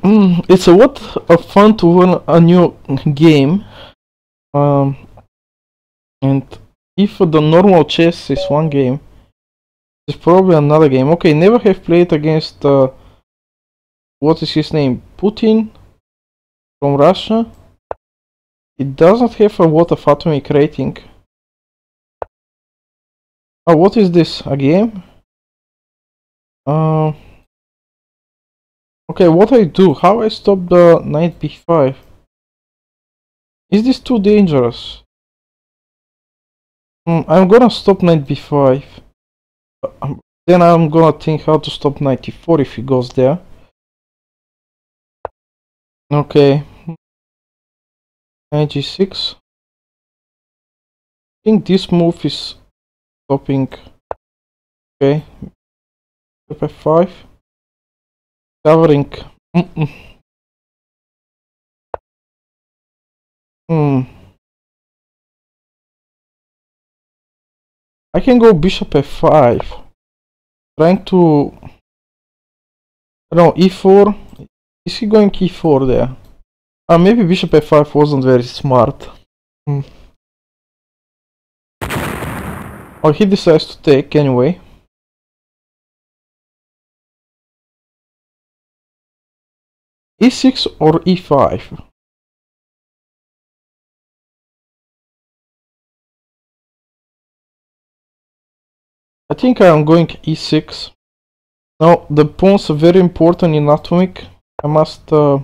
Mm, it's a lot of fun to win a new game. Um, and if the normal chess is one game, it's probably another game. Okay, never have played against uh, what is his name? Putin from Russia. It doesn't have a lot of atomic rating. Oh, what is this? A game? Uh, okay, what I do? How I stop the knight b5? Is this too dangerous? Hmm, I'm gonna stop knight b5. Um, then I'm gonna think how to stop knight e4 if he goes there. Okay. Knight g6. I think this move is stopping. Okay. f5. Covering. Mm -mm. Hmm. I can go bishop f5. Trying to... No, e4. Is he going e4 there? Uh, maybe bishop f5 wasn't very smart. Hmm. Or he decides to take anyway. E6 or e5? I think I am going e6. Now the pawns are very important in atomic. I must uh,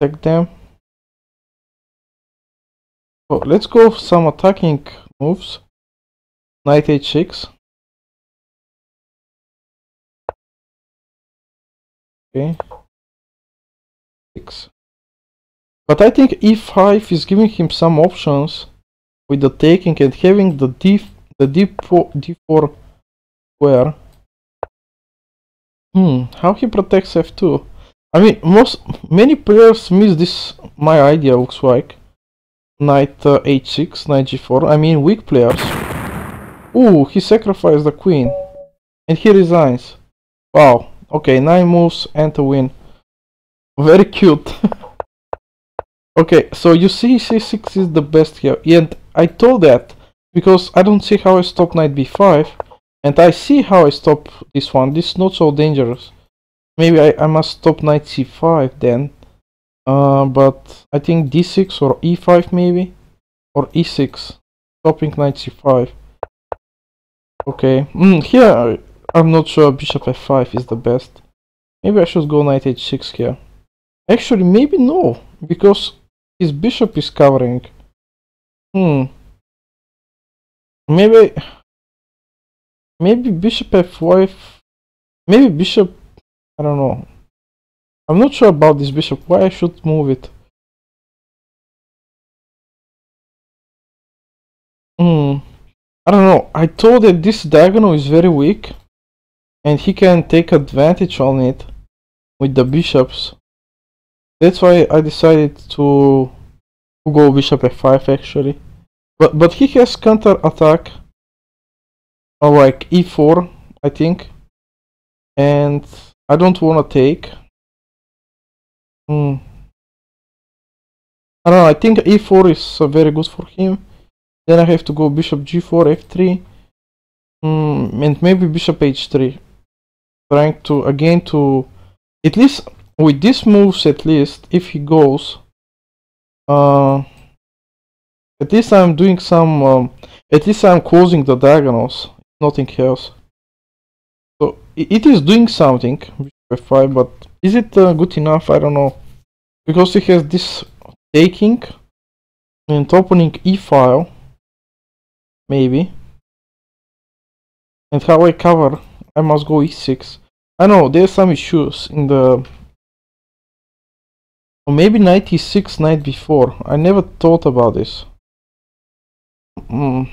take them. So let's go some attacking moves. Knight h6. Okay. Six. But I think e5 is giving him some options with the taking and having the d the d4 d4 square. Hmm, how he protects f2? I mean, most many players miss this. My idea looks like knight uh, h6, knight g4. I mean, weak players. Ooh, he sacrificed the queen, and he resigns. Wow. Okay, nine moves and a win. Very cute. okay, so you see c6 is the best here, and I told that because I don't see how I stop knight b5 and I see how I stop this one. This is not so dangerous. Maybe I, I must stop knight c5 then. Uh, but I think d6 or e5 maybe or e6 stopping knight c5 okay mm, here I'm not sure bishop f5 is the best maybe I should go knight h6 here actually maybe no because his bishop is covering hmm Maybe... Maybe bishop f5... Maybe bishop... I don't know. I'm not sure about this bishop, why I should move it. Hmm. I don't know, I thought that this diagonal is very weak. And he can take advantage on it with the bishops. That's why I decided to, go bishop f5 actually. But but he has counter attack like e4 I think and I don't wanna take hmm. I don't know I think e4 is uh, very good for him then I have to go bishop g4 f3 hmm, and maybe bishop h3 trying to again to at least with these moves at least if he goes uh at least I'm doing some, um, at least I'm closing the diagonals, nothing else. So it is doing something, f5, but is it uh, good enough? I don't know. Because he has this taking and opening e file, maybe. And how I cover, I must go e6. I know there's some issues in the or maybe 96 knight before. I never thought about this. Mm.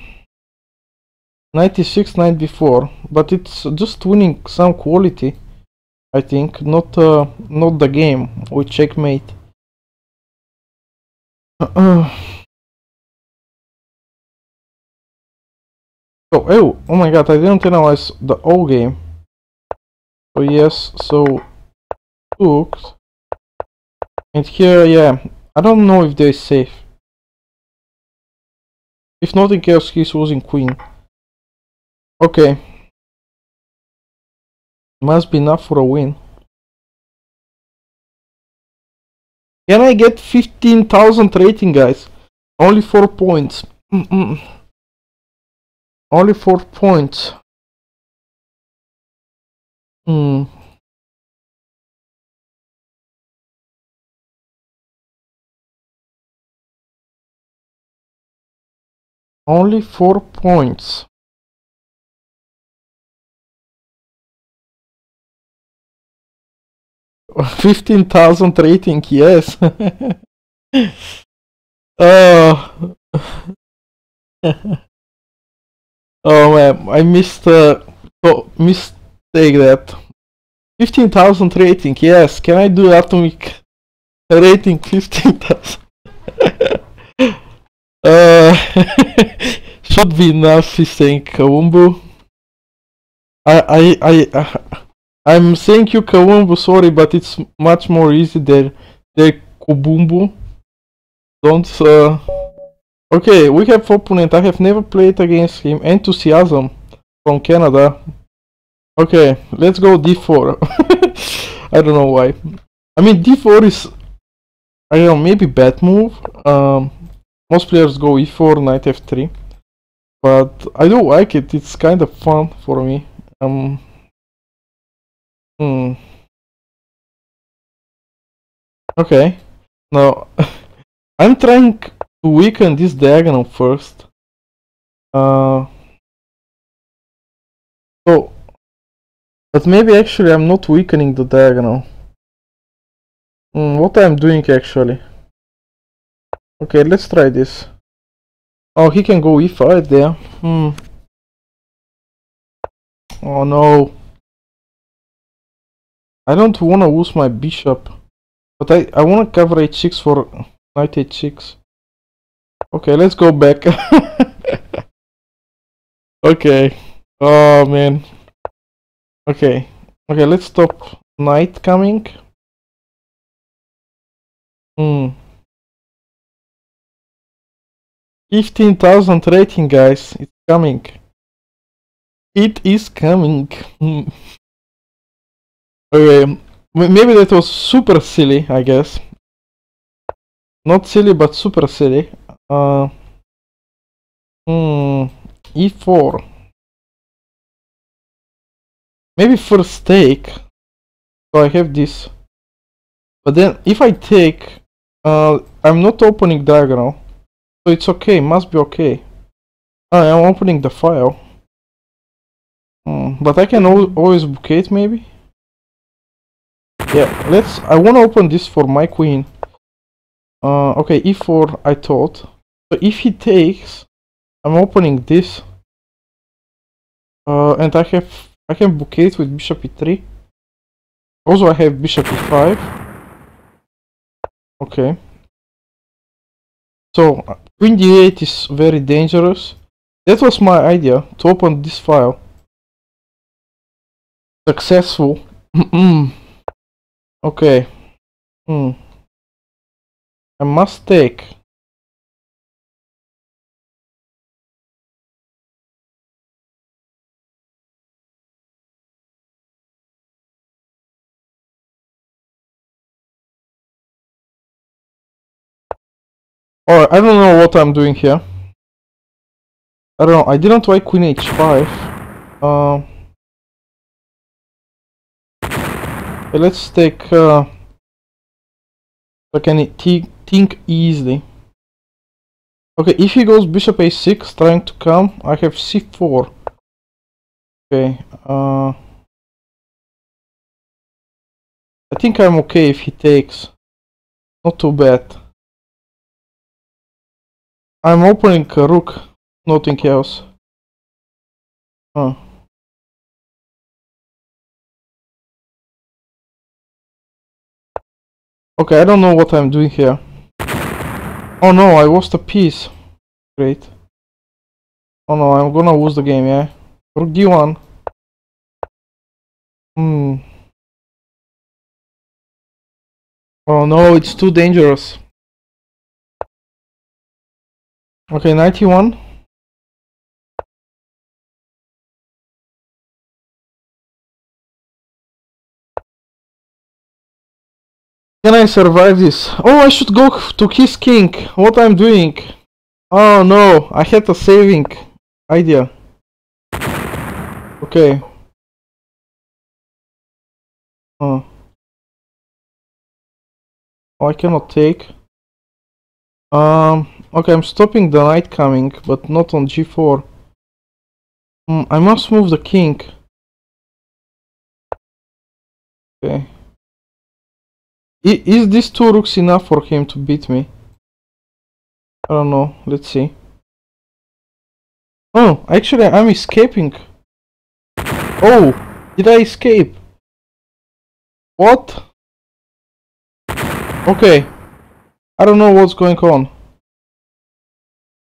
96 knight before, but it's just winning some quality, I think, not uh, not the game with checkmate. Oh, oh my god, I didn't analyze the whole game. So yes, so rooks. And here, yeah, I don't know if they're safe. If nothing else, he's losing queen. Okay. Must be enough for a win. Can I get 15,000 rating, guys? Only 4 points. Only 4 points. Hmm. Only 4 points. Fifteen thousand rating, yes. oh. oh man, I missed. Uh, oh, mistake that. Fifteen thousand rating, yes. Can I do atomic rating? Fifteen thousand. uh, should be enough. He's saying Kawumbu. I I I. Uh, I'm saying you Kawumbu, sorry, but it's much more easy than the Kubumbu. Don't. Uh... Okay, we have opponent. I have never played against him. Enthusiasm from Canada. Okay, let's go d4. I don't know why. I mean, d4 is. I don't know, maybe bad move. Um, most players go e4, knight f3. But I do like it. It's kind of fun for me. Um, Hmm. Okay. Now, I'm trying to weaken this diagonal first. Uh. So, but maybe actually I'm not weakening the diagonal. Hmm, what I'm doing actually. Okay, let's try this. Oh, he can go e5 there. Hmm. Oh no. I don't wanna lose my bishop. But I, I wanna cover h6 for knight h6. Okay, let's go back. okay. Oh man. Okay. Okay, let's stop knight coming. Hmm. 15,000 rating guys, it's coming. It is coming. Hmm. Okay, maybe that was super silly, I guess. Not silly, but super silly. Uh, hmm, e4. Maybe first take. So I have this. But then if I take, uh, I'm not opening diagonal. So it's okay, must be okay. I am opening the file. Hmm, but I can al always book it maybe? Yeah, let's... I want to open this for my queen. Uh, okay, e4 I thought. So if he takes, I'm opening this. Uh, and I have... I can book it with bishop e3. Also I have bishop e5. Okay. So, queen d8 is very dangerous. That was my idea, to open this file. Successful. Okay. Hmm. I must take. Or I don't know what I'm doing here. I don't know. I didn't try queen h5. Uh, let's take uh, so can think easily. Okay, if he goes bishop a6 trying to come, I have c4. Okay, uh, I think I'm okay if he takes. Not too bad. I'm opening a rook, nothing else. Huh. Okay, I don't know what I'm doing here. Oh no, I lost a piece. Great. Oh no, I'm gonna lose the game, yeah? Rook d1. Hmm. Oh no, it's too dangerous. Okay, 91. Can I survive this? Oh, I should go to his king. What I'm doing? Oh no, I had a saving idea. Okay. Oh. oh, I cannot take. Um, okay, I'm stopping the knight coming, but not on g4. Mm, I must move the king. Okay. I is this two rooks enough for him to beat me? I don't know, let's see. Oh, actually I'm escaping. Oh, did I escape? What? Okay. I don't know what's going on.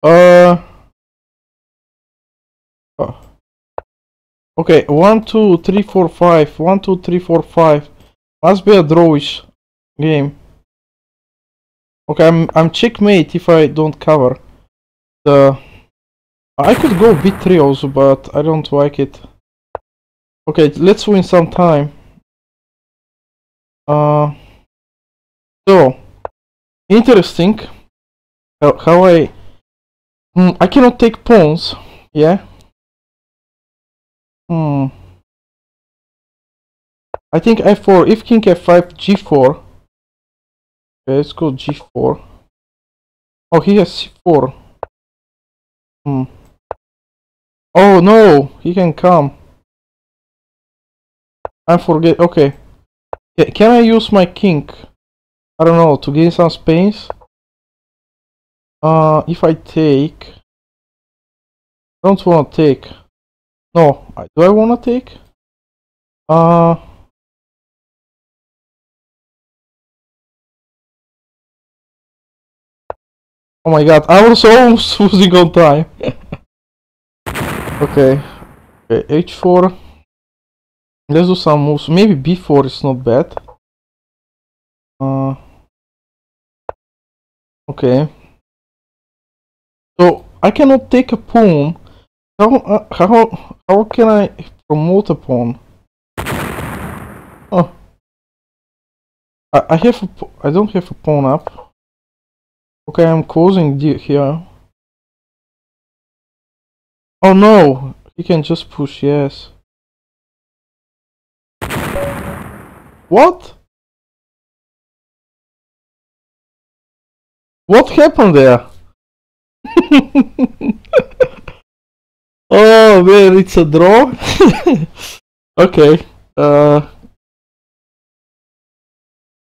Uh... Oh. Okay, one, two, three, four, five. One, two, three, four, five. Must be a drawish game. Okay, I'm I'm checkmate if I don't cover the. I could go b3 also, but I don't like it. Okay, let's win some time. Uh, so interesting how, how I mm, I cannot take pawns. Yeah. Hmm. I think f4. If king f5, g4. Okay, let's go g4. Oh, he has c4. Hmm. Oh no, he can come. I forget. Okay. Can I use my king? I don't know to gain some space. Uh, if I take, don't want to take. No, do I want to take? Uh. Oh my god, I was almost losing on time. okay. Okay, h4. Let's do some moves. Maybe b4 is not bad. Uh, okay. I cannot take a pawn. How uh, how how can I promote a pawn? Oh, I I have a I don't have a pawn up. Okay, I'm closing here. Oh no! He can just push, yes. What? What happened there? oh man, it's a draw? okay. Uh,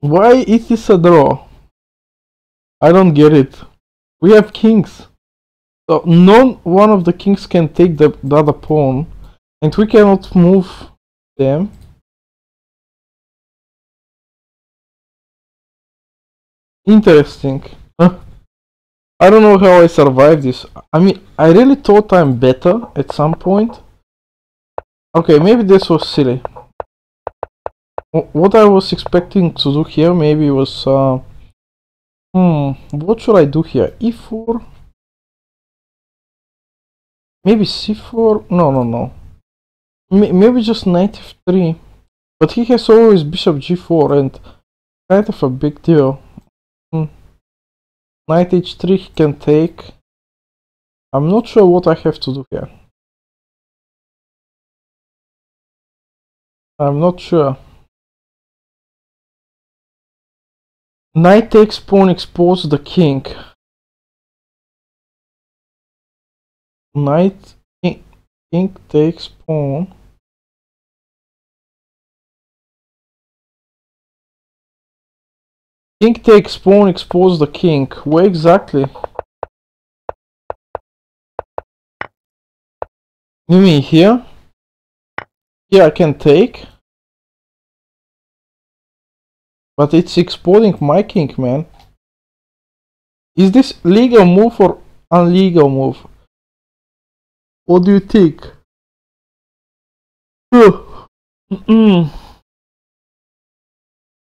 why is this a draw? I don't get it. We have kings. So none one of the kings can take the, the other pawn. And we cannot move them. Interesting. I don't know how I survived this. I mean, I really thought I'm better at some point. Okay, maybe this was silly. What I was expecting to do here maybe was uh, Hmm, what should I do here? e4? Maybe c4? No, no, no. M maybe just knight f3. But he has always bishop g4 and kind of a big deal. Hmm. Knight h3 he can take. I'm not sure what I have to do here. I'm not sure. Knight takes pawn exposes the king. Knight king, king takes pawn. King takes pawn exposes the king. Where exactly? You mean here? Here I can take. But it's exploding my king, man. Is this legal move or illegal move? What do you think? mm.